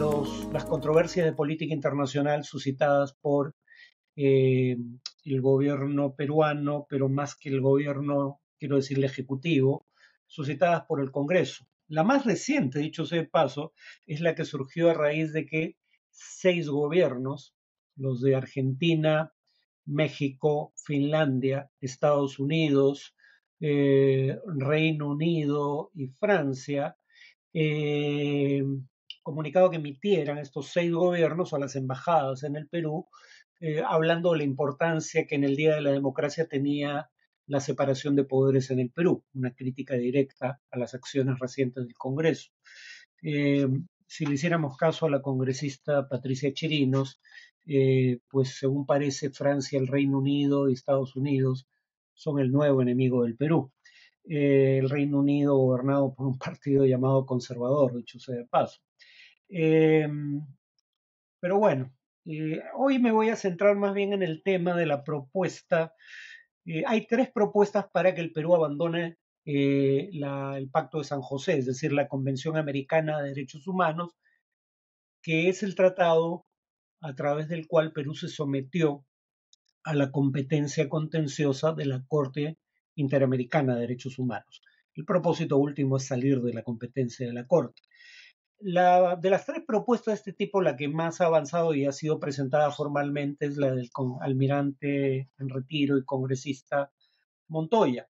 las controversias de política internacional suscitadas por eh, el gobierno peruano, pero más que el gobierno, quiero decir, el ejecutivo, suscitadas por el Congreso. La más reciente, dicho sea de paso, es la que surgió a raíz de que seis gobiernos, los de Argentina, México, Finlandia, Estados Unidos, eh, Reino Unido y Francia, eh, comunicado que emitieran estos seis gobiernos a las embajadas en el Perú, eh, hablando de la importancia que en el Día de la Democracia tenía la separación de poderes en el Perú, una crítica directa a las acciones recientes del Congreso. Eh, si le hiciéramos caso a la congresista Patricia Chirinos, eh, pues según parece Francia, el Reino Unido y Estados Unidos son el nuevo enemigo del Perú. el Reino Unido gobernado por un partido llamado conservador, dicho sea de paso. Pero bueno, eh, hoy me voy a centrar más bien en el tema de la propuesta. Eh, hay tres propuestas para que el Perú abandone eh, el Pacto de San José, es decir, la Convención Americana de Derechos Humanos, que es el tratado a través del cual Perú se sometió a la competencia contenciosa de la Corte Interamericana de Derechos Humanos. El propósito último es salir de la competencia de la Corte de las tres propuestas de este tipo, la que más ha avanzado y ha sido presentada formalmente es la del almirante en retiro y congresista Montoya.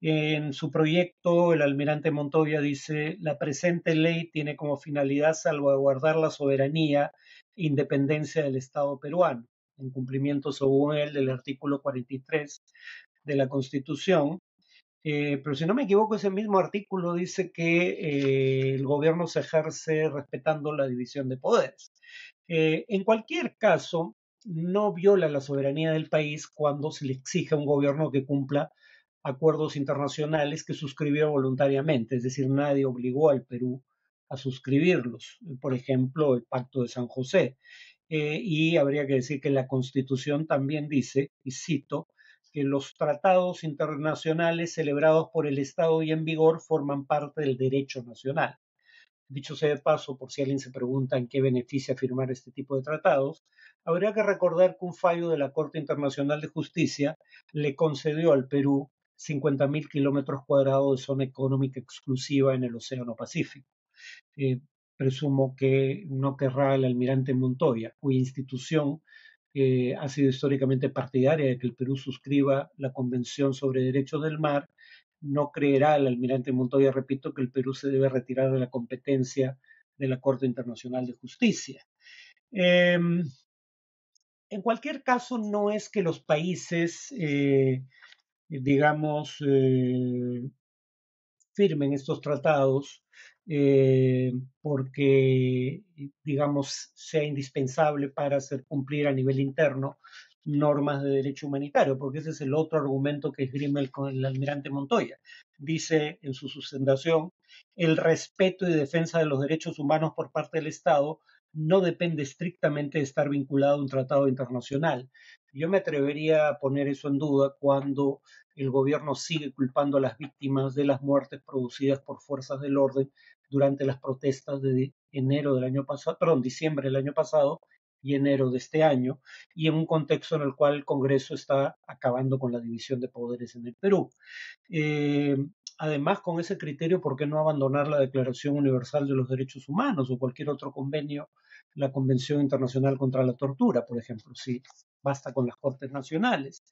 En su proyecto, el almirante Montoya dice, la presente ley tiene como finalidad salvaguardar la soberanía e independencia del Estado peruano, en cumplimiento, según él, del artículo 43 de la Constitución, eh, pero si no me equivoco, ese mismo artículo dice que eh, el gobierno se ejerce respetando la división de poderes. Eh, en cualquier caso, no viola la soberanía del país cuando se le exige a un gobierno que cumpla acuerdos internacionales que suscribió voluntariamente, es decir, nadie obligó al Perú a suscribirlos, por ejemplo, el Pacto de San José. y habría que decir que la Constitución también dice, y cito, que los tratados internacionales celebrados por el Estado y en vigor forman parte del derecho nacional. Dicho sea de paso, por si alguien se pregunta en qué beneficia firmar este tipo de tratados, habría que recordar que un fallo de la Corte Internacional de Justicia le concedió al Perú 50.000 kilómetros cuadrados de zona económica exclusiva en el Océano Pacífico. Eh, presumo que no querrá el almirante Montoya, cuya institución ha sido históricamente partidaria de que el Perú suscriba la Convención sobre Derechos del Mar, no creerá el almirante Montoya, repito, que el Perú se debe retirar de la competencia de la Corte Internacional de Justicia. Em, en cualquier caso, no es que los países, eh, digamos, eh, firmen estos tratados eh, porque, digamos, sea indispensable para hacer cumplir a nivel interno normas de derecho humanitario, porque ese es el otro argumento que esgrime el, el almirante Montoya. Dice en su sustentación, el respeto y defensa de los derechos humanos por parte del Estado no depende estrictamente de estar vinculado a un tratado internacional. Yo me atrevería a poner eso en duda cuando el gobierno sigue culpando a las víctimas de las muertes producidas por fuerzas del orden durante las protestas de enero del año pasado, perdón, diciembre del año pasado y enero de este año, y en un contexto en el cual el Congreso está acabando con la división de poderes en el Perú. Eh, además, con ese criterio, ¿por qué no abandonar la Declaración Universal de los Derechos Humanos o cualquier otro convenio, la Convención Internacional contra la Tortura, por ejemplo? Si basta con las Cortes Nacionales.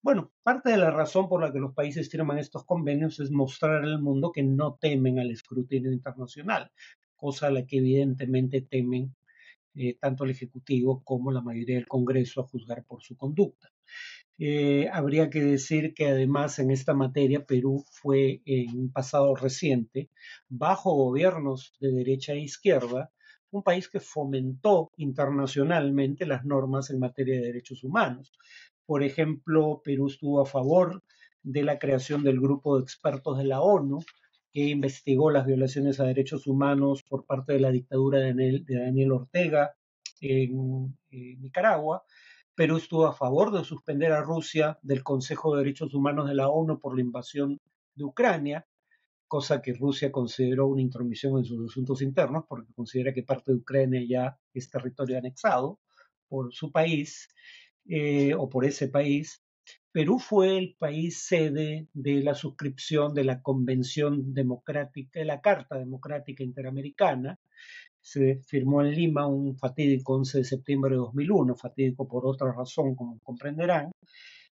Bueno, parte de la razón por la que los países firman estos convenios es mostrar al mundo que no temen al escrutinio internacional, cosa a la que evidentemente temen eh, tanto el Ejecutivo como la mayoría del Congreso a juzgar por su conducta. Eh, habría que decir que además en esta materia Perú fue en un pasado reciente, bajo gobiernos de derecha e izquierda, un país que fomentó internacionalmente las normas en materia de derechos humanos. Por ejemplo, Perú estuvo a favor de la creación del grupo de expertos de la ONU que investigó las violaciones a derechos humanos por parte de la dictadura de Daniel, Ortega en, Nicaragua. Perú estuvo a favor de suspender a Rusia del Consejo de Derechos Humanos de la ONU por la invasión de Ucrania. Cosa que Rusia consideró una intromisión en sus asuntos internos, porque considera que parte de Ucrania ya es territorio anexado por su país eh, o por ese país. Perú fue el país sede de la suscripción de la Convención Democrática, de la Carta Democrática Interamericana. Se firmó en Lima un fatídico 11 de septiembre de 2001, fatídico por otra razón, como comprenderán.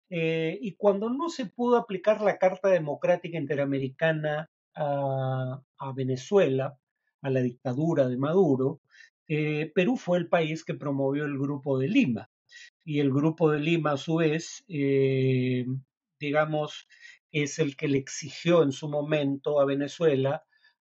Eh, y cuando no se pudo aplicar la Carta Democrática Interamericana a, Venezuela, a la dictadura de Maduro, eh, Perú fue el país que promovió el Grupo de Lima. Y el Grupo de Lima, a su vez, eh, digamos, es el que le exigió en su momento a Venezuela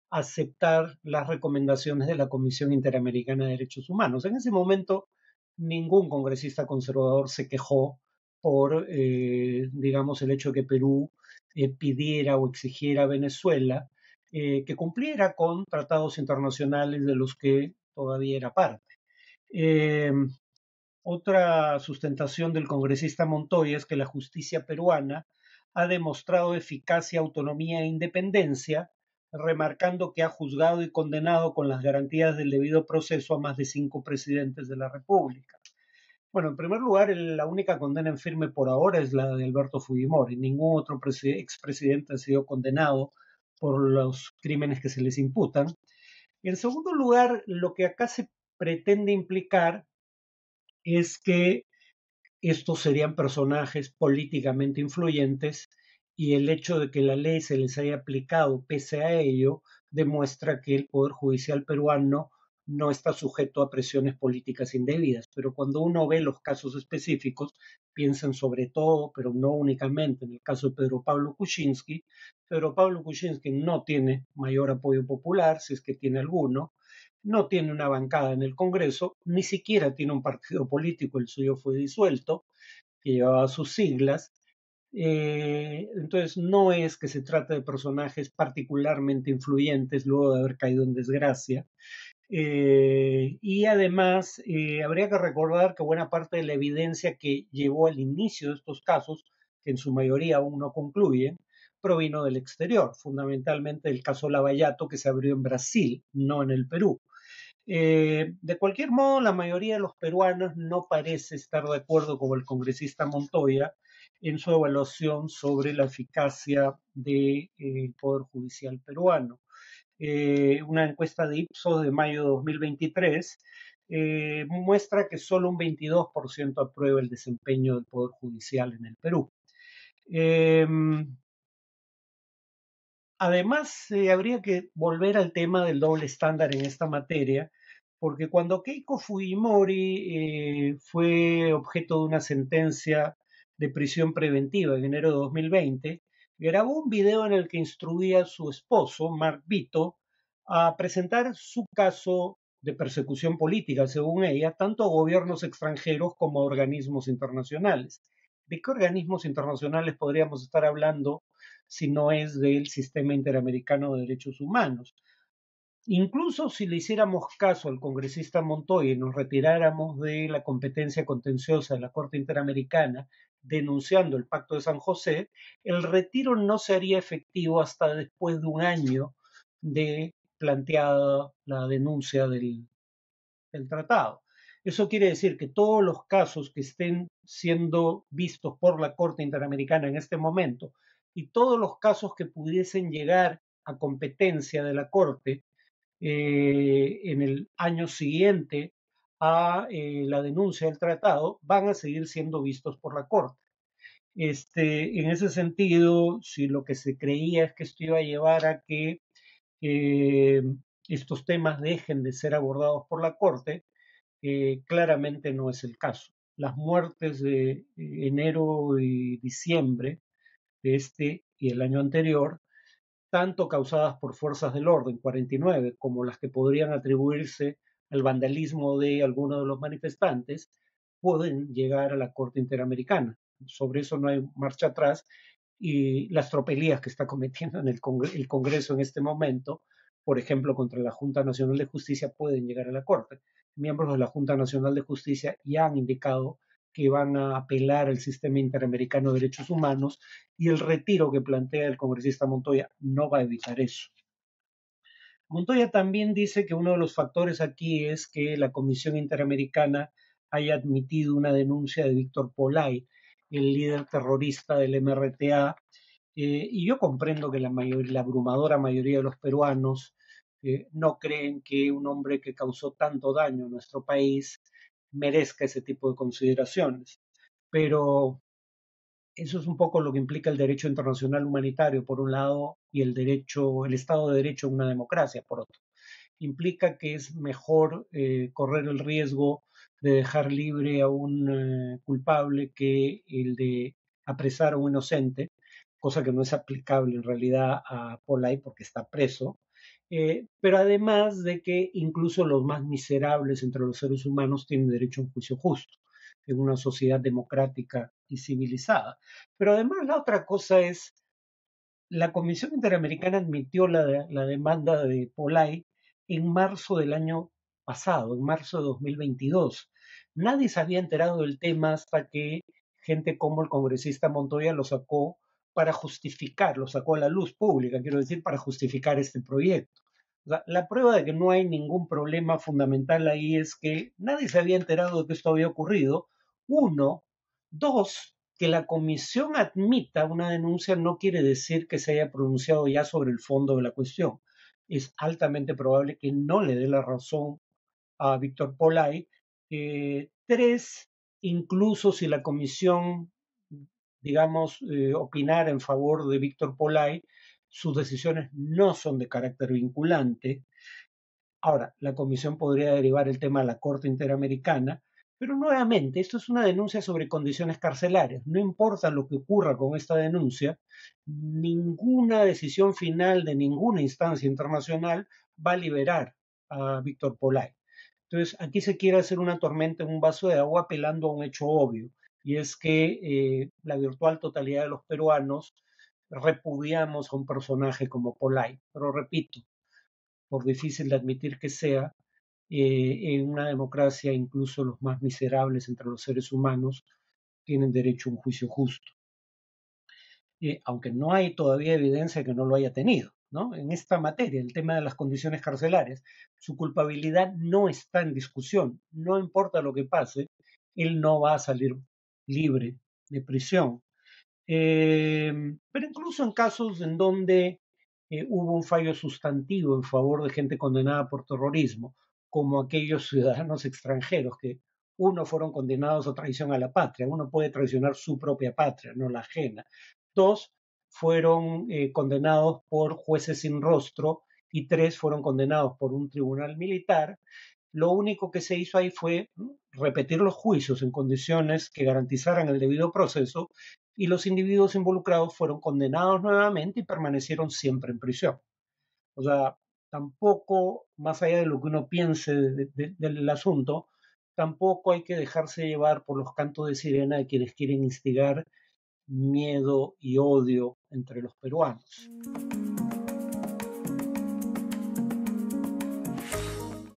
aceptar las recomendaciones de la Comisión Interamericana de Derechos Humanos. En ese momento, ningún congresista conservador se quejó por, eh, digamos, el hecho de que Perú eh, pidiera o exigiera a Venezuela eh, que cumpliera con tratados internacionales de los que todavía era parte. Em, otra sustentación del congresista Montoya es que la justicia peruana ha demostrado eficacia, autonomía e independencia, remarcando que ha juzgado y condenado con las garantías del debido proceso a más de cinco presidentes de la República. Bueno, en primer lugar, la única condena en firme por ahora es la de Alberto Fujimori. Ningún otro expresidente ha sido condenado por los crímenes que se les imputan. En segundo lugar, lo que acá se pretende implicar es que estos serían personajes políticamente influyentes y el hecho de que la ley se les haya aplicado pese a ello demuestra que el Poder Judicial peruano no está sujeto a presiones políticas indebidas, pero cuando uno ve los casos específicos, piensan sobre todo, pero no únicamente en el caso de Pedro Pablo Kuczynski. Pedro Pablo Kuczynski no tiene mayor apoyo popular, si es que tiene alguno, no tiene una bancada en el Congreso, ni siquiera tiene un partido político, el suyo fue disuelto, que llevaba sus siglas. Eh, entonces, no es que se trate de personajes particularmente influyentes luego de haber caído en desgracia, eh, y además, eh, habría que recordar que buena parte de la evidencia que llevó al inicio de estos casos, que en su mayoría aún no concluyen, provino del exterior, fundamentalmente del caso Lavallato que se abrió en Brasil, no en el Perú. Eh, de cualquier modo, la mayoría de los peruanos no parece estar de acuerdo con el congresista Montoya en su evaluación sobre la eficacia del Poder Judicial peruano. Eh, una encuesta de Ipsos de mayo de 2023 eh, muestra que solo un 22% aprueba el desempeño del Poder Judicial en el Perú. Em, además, eh, habría que volver al tema del doble estándar en esta materia, porque cuando Keiko Fujimori fue objeto de una sentencia de prisión preventiva en enero de 2020, grabó un video en el que instruía a su esposo, Mark Vito, a presentar su caso de persecución política, según ella, tanto a gobiernos extranjeros como a organismos internacionales. ¿De qué organismos internacionales podríamos estar hablando si no es del sistema interamericano de derechos humanos? Incluso si le hiciéramos caso al congresista Montoya y nos retiráramos de la competencia contenciosa de la Corte Interamericana denunciando el Pacto de San José, el retiro no sería efectivo hasta después de un año de planteada la denuncia del, del tratado. Eso quiere decir que todos los casos que estén siendo vistos por la Corte Interamericana en este momento y todos los casos que pudiesen llegar a competencia de la Corte eh, en el año siguiente a eh, la denuncia del tratado van a seguir siendo vistos por la Corte. Este, en ese sentido, si lo que se creía es que esto iba a llevar a que eh, estos temas dejen de ser abordados por la Corte, claramente no es el caso. Las muertes de enero y diciembre de este y el año anterior tanto causadas por fuerzas del orden 49 como las que podrían atribuirse al vandalismo de algunos de los manifestantes, pueden llegar a la Corte Interamericana. Sobre eso no hay marcha atrás y las tropelías que está cometiendo en el, el Congreso en este momento, por ejemplo, contra la Junta Nacional de Justicia, pueden llegar a la Corte. Miembros de la Junta Nacional de Justicia ya han indicado que van a apelar al sistema interamericano de derechos humanos y el retiro que plantea el congresista Montoya no va a evitar eso. Montoya también dice que uno de los factores aquí es que la Comisión Interamericana haya admitido una denuncia de Víctor Polay, el líder terrorista del MRTA, eh, y yo comprendo que la, la abrumadora mayoría de los peruanos eh, no creen que un hombre que causó tanto daño a nuestro país merezca ese tipo de consideraciones. Pero eso es un poco lo que implica el derecho internacional humanitario, por un lado, y el derecho, el Estado de Derecho en una democracia, por otro. Implica que es mejor eh, correr el riesgo de dejar libre a un eh, culpable que el de apresar a un inocente, cosa que no es aplicable en realidad a Polay porque está preso, eh, pero además de que incluso los más miserables entre los seres humanos tienen derecho a un juicio justo en una sociedad democrática y civilizada. Pero además la otra cosa es, la Comisión Interamericana admitió la, la demanda de Polay en marzo del año pasado, en marzo de 2022. Nadie se había enterado del tema hasta que gente como el congresista Montoya lo sacó para justificar, lo sacó a la luz pública, quiero decir, para justificar este proyecto. la prueba de que no hay ningún problema fundamental ahí es que nadie se había enterado de que esto había ocurrido. Uno. Dos, que la comisión admita una denuncia no quiere decir que se haya pronunciado ya sobre el fondo de la cuestión. Es altamente probable que no le dé la razón a Víctor Polay. Eh, tres, incluso si la comisión digamos, eh, opinar en favor de Víctor Polay, sus decisiones no son de carácter vinculante. Ahora, la comisión podría derivar el tema a la Corte Interamericana, pero nuevamente, esto es una denuncia sobre condiciones carcelarias. No importa lo que ocurra con esta denuncia, ninguna decisión final de ninguna instancia internacional va a liberar a Víctor Polay. Entonces, aquí se quiere hacer una tormenta en un vaso de agua apelando a un hecho obvio y es que eh, la virtual totalidad de los peruanos repudiamos a un personaje como Polay. Pero repito, por difícil de admitir que sea, eh, en una democracia incluso los más miserables entre los seres humanos tienen derecho a un juicio justo. Eh, aunque no hay todavía evidencia de que no lo haya tenido. ¿no? En esta materia, el tema de las condiciones carcelarias, su culpabilidad no está en discusión. No importa lo que pase, él no va a salir libre de prisión. Em, pero incluso en casos en donde eh, hubo un fallo sustantivo en favor de gente condenada por terrorismo, como aquellos ciudadanos extranjeros que uno fueron condenados a traición a la patria, uno puede traicionar su propia patria, no la ajena. Dos fueron eh, condenados por jueces sin rostro y tres fueron condenados por un tribunal militar lo único que se hizo ahí fue repetir los juicios en condiciones que garantizaran el debido proceso y los individuos involucrados fueron condenados nuevamente y permanecieron siempre en prisión. O sea, tampoco, más allá de lo que uno piense del asunto, tampoco hay que dejarse llevar por los cantos de sirena de quienes quieren instigar miedo y odio entre los peruanos.